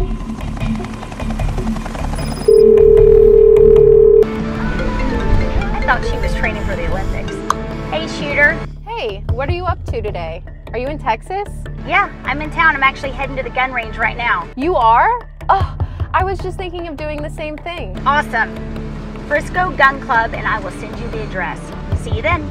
I thought she was training for the Olympics. Hey, shooter. Hey, what are you up to today? Are you in Texas? Yeah, I'm in town. I'm actually heading to the gun range right now. You are? Oh, I was just thinking of doing the same thing. Awesome. Frisco Gun Club, and I will send you the address. See you then.